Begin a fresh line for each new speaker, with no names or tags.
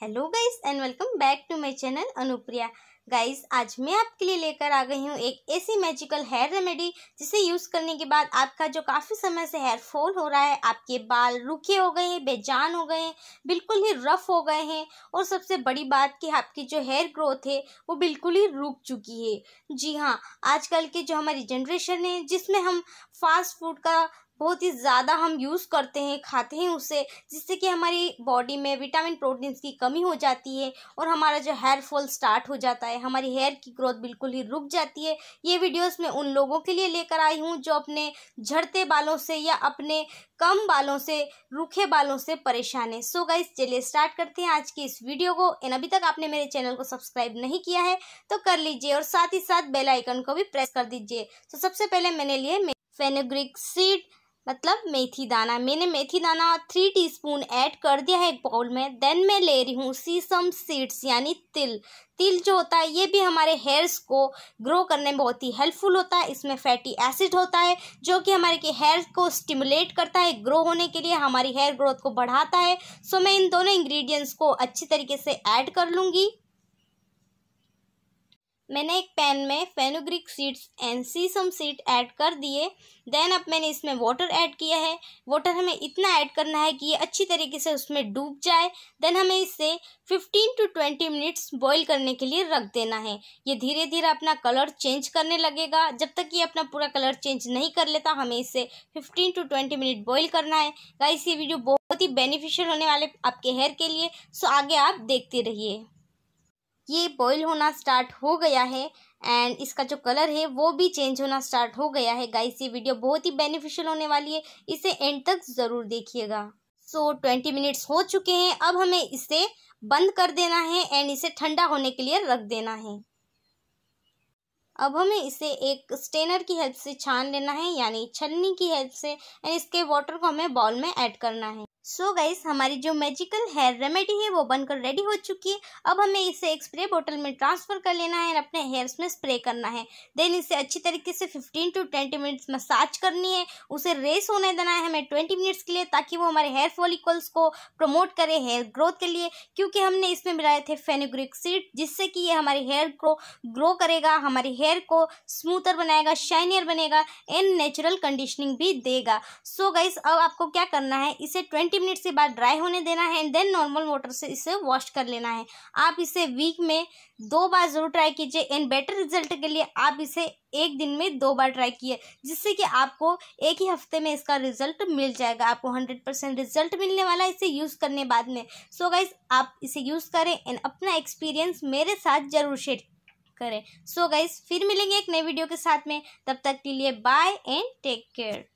hello guys and welcome back to my channel anupriya. Guys आज मैं आपके लिए लेकर आ गई हूँ एक ऐसी मैजिकल हेयर रेमेडी जिसे यूज़ करने के बाद आपका जो काफ़ी समय से हेयर फॉल हो रहा है, आपके बाल रुखे हो गए हैं, बेजान हो गए हैं, बिल्कुल ही रफ हो गए हैं और सबसे बड़ी बात कि आपकी जो हेयर ग्रोथ है, वो बिल्कुल ही रुक चुकी है। जी हाँ आजकल की जो हमारी जनरेशन है, जिसमें हम फास्ट फ़ूड का बहुत ही ज़्यादा हम यूज़ करते हैं, खाते हैं उसे, जिससे कि हमारी बॉडी में विटामिन प्रोटीन्स की कमी हो जाती है और हमारा जो हेयर फॉल स्टार्ट हो जाता है। हमारी हेयर की ग्रोथ बिल्कुल ही रुक जाती है। ये वीडियोस मैं उन लोगों के लिए लेकर आई हूँ जो अपने झड़ते बालों से या अपने कम बालों से, रूखे बालों से परेशान है। सो गाइस चलिए स्टार्ट करते हैं आज की इस वीडियो को। एंड अभी तक आपने मेरे चैनल को सब्सक्राइब नहीं किया है तो कर लीजिए और साथ ही साथ बेल आइकन को भी प्रेस कर दीजिए। तो सबसे पहले मैंने लिए फेनोग्रिक सीड मतलब मेथी दाना। मैंने मेथी दाना थ्री टीस्पून ऐड कर दिया है एक बाउल में। देन मैं ले रही हूँ सीसम सीड्स यानी तिल। तिल जो होता है, ये भी हमारे हेयर्स को ग्रो करने में बहुत ही हेल्पफुल होता है। इसमें फैटी एसिड होता है, जो कि हमारे के हेयर को स्टिमुलेट करता है ग्रो होने के लिए हमारी हेयर ग्रोथ को बढ़ाता है। सो मैं इन दोनों इंग्रेडिएंट्स को अच्छी तरीके से ऐड कर लूँगी। मैंने एक पैन में fenugreek seeds and sesame seed add कर दिए। देन अब मैंने इसमें वाटर ऐड किया है। वाटर हमें इतना ऐड करना है कि ये अच्छी तरीके से उसमें डूब जाए। देन हमें इसे 15 टू 20 मिनट्स बॉईल करने के लिए रख देना है। ये धीरे धीरे अपना कलर चेंज करने लगेगा। जब तक ये अपना पूरा कलर चेंज नहीं कर लेता, हमें इसे fifteen to twenty minute boil करना है। गाइस ये वीडियो बहुत ही बेनिफिशियल होने वाले आपके हेयर के लिए। सो आगे आप देखते रहिए। ये बॉईल होना स्टार्ट हो गया है एंड इसका जो कलर है, वो भी चेंज होना स्टार्ट हो गया है। गाइस ये वीडियो बहुत ही बेनिफिशियल होने वाली है। इसे एंड तक ज़रूर देखिएगा। सो ट्वेंटी मिनट्स हो चुके हैं। अब हमें इसे बंद कर देना है एंड इसे ठंडा होने के लिए रख देना है। अब हमें इसे एक स्टेनर की हेल्प से छान लेना है, यानी छलनी की हेल्प से एंड इसके वाटर को हमें बॉल में ऐड करना है। सो so गाइस हमारी जो मैजिकल हेयर रेमेडी है, वो बनकर रेडी हो चुकी है। अब हमें इसे एक स्प्रे बोतल में ट्रांसफ़र कर लेना है और अपने हेयर्स में स्प्रे करना है। देन इसे अच्छी तरीके से 15 टू 20 मिनट्स मसाज करनी है। उसे रेस होने देना है हमें 20 मिनट्स के लिए ताकि वो हमारे हेयर फॉलिकल्स को प्रमोट करे हेयर ग्रोथ के लिए। क्योंकि हमने इसमें मिलाए थे फेनुग्रिक सीड जिससे कि ये हमारे हेयर को ग्रो करेगा, हमारे हेयर को स्मूथर बनाएगा शाइनियर बनेगा एंड नेचुरल कंडीशनिंग भी देगा। सो so गाइस अब आपको क्या करना है? इसे ट्वेंटी थर्टी मिनट्स के बाद ड्राई होने देना है एंड देन नॉर्मल वाटर से इसे वॉश कर लेना है। आप इसे वीक में दो बार ज़रूर ट्राई कीजिए एंड बेटर रिज़ल्ट के लिए आप इसे एक दिन में दो बार ट्राई किए जिससे कि आपको एक ही हफ़्ते में इसका रिज़ल्ट मिल जाएगा। आपको हंड्रेड परसेंट रिज़ल्ट मिलने वाला है इसे यूज़ करने बाद में। सो so गाइज़ आप इसे यूज़ करें एंड अपना एक्सपीरियंस मेरे साथ ज़रूर शेयर करें। सो so गाइज़ फिर मिलेंगे एक नए वीडियो के साथ में। तब तक के लिए बाय एंड टेक केयर